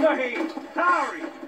After him!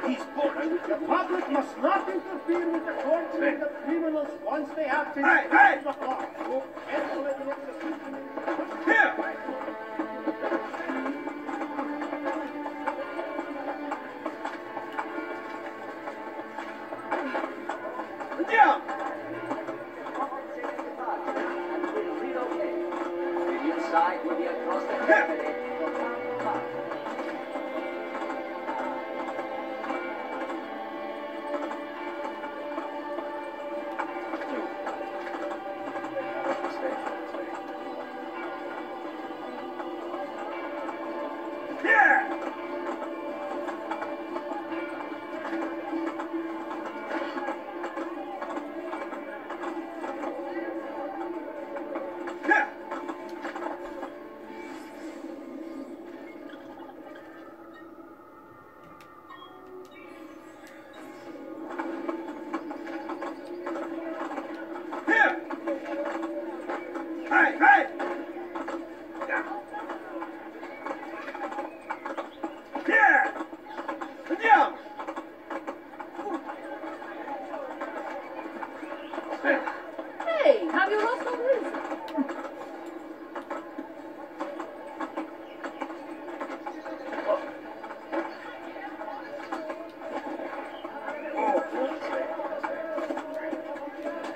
Here! He's booked. The public must not interfere with the courts and the criminals once they have finished Hey, hey! the clock. Excellent execution. Here! Andiamo! Inside will be across the Here!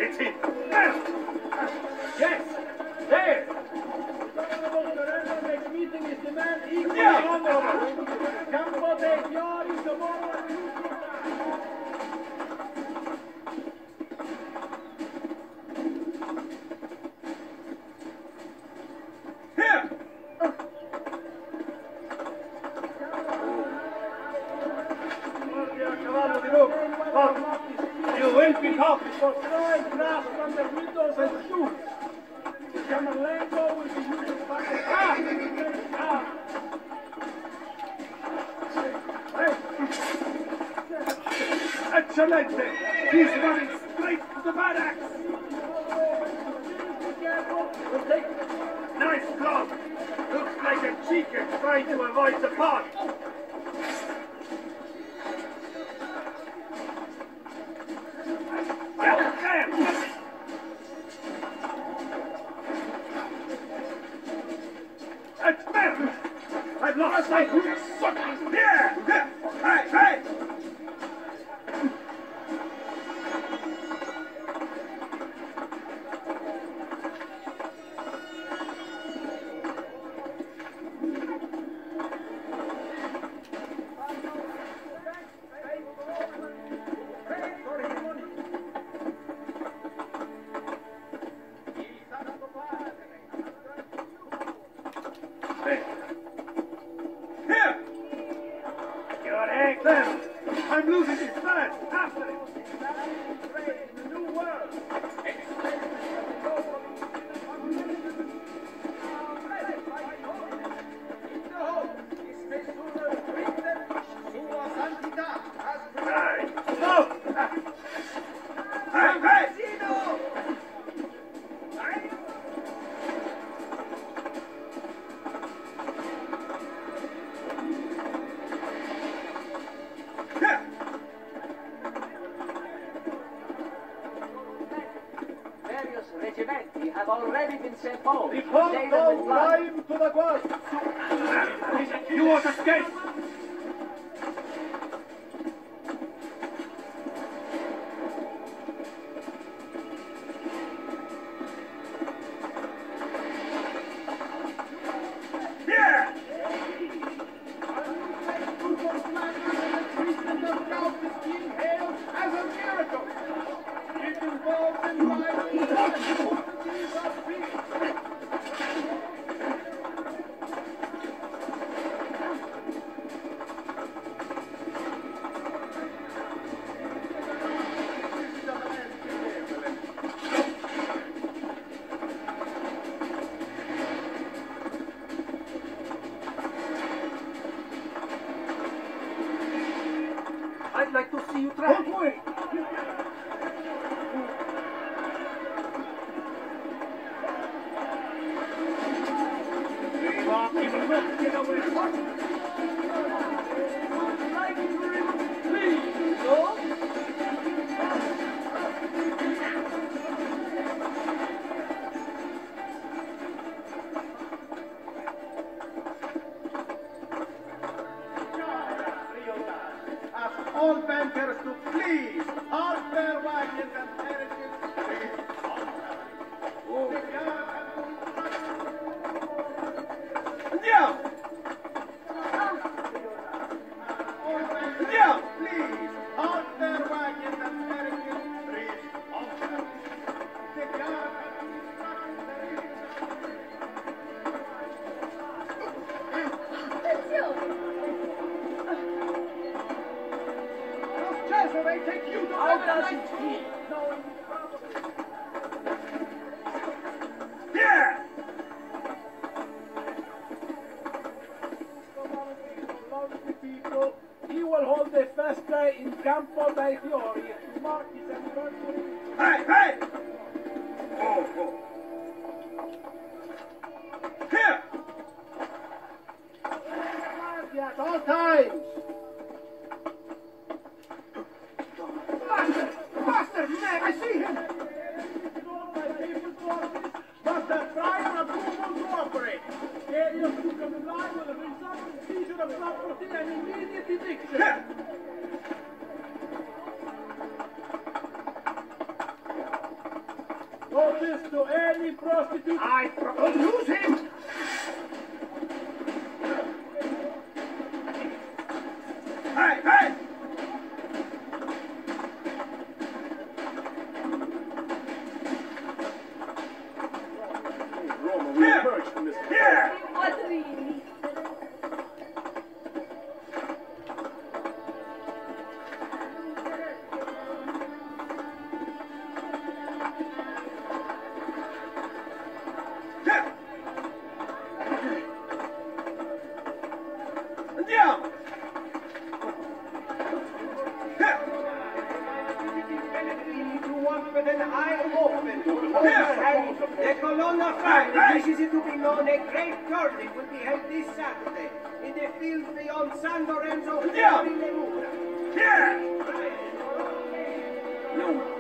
It's it. Yes. Yes. There. The meeting is the man equal yeah. number. Campo de Fiori tomorrow. For grass from the windows and. Camerlengo will be used the! Excelente! He's running straight to the barracks! Nice glove! Looks like a chicken trying to avoid the pot! Sent home. The Laden with countdown to the guard. You won't escape! I'd like to see you try. Campo dei Fiori to mark his anniversary. Hey, hey! Oh, oh. Here! At all times. Master! Master! Man, I see him! Master, Brian approval to operate. Area to comply with the resultant seizure of property and immediate eviction. Here! Notice to any prostitute. I don't him. Hey, hey! Family hey! wishes it to be known a great tourney will be held this Saturday in the fields beyond San Lorenzo Yeah. in Lemura. Here! No.